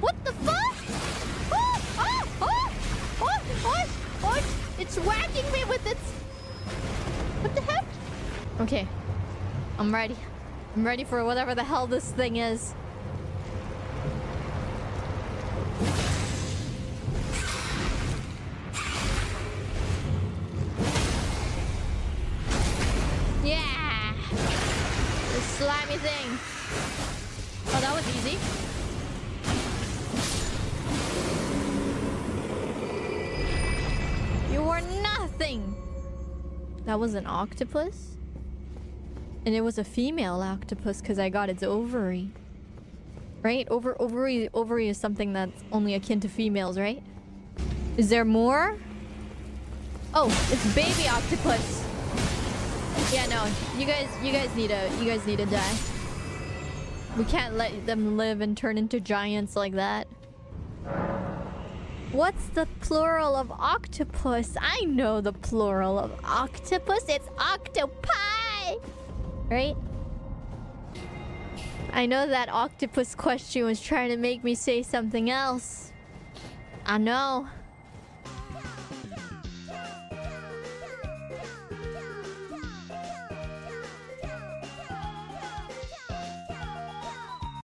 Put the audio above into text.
What the fuck? Oh, oh, oh, oh, oh, oh, it's whacking me with its... What the heck? Okay. I'm ready. I'm ready for whatever the hell this thing is. Slimy thing. Oh, that was easy. You were nothing! That was an octopus? And it was a female octopus because I got its ovary. Right? Over ovary ovary is something that's only akin to females, right? Is there more? Oh, it's baby octopus. Yeah, no. You guys you guys need to you guys need to die. We can't let them live and turn into giants like that. What's the plural of octopus? I know the plural of octopus. It's octopi! Right? I know that octopus question was trying to make me say something else. I know.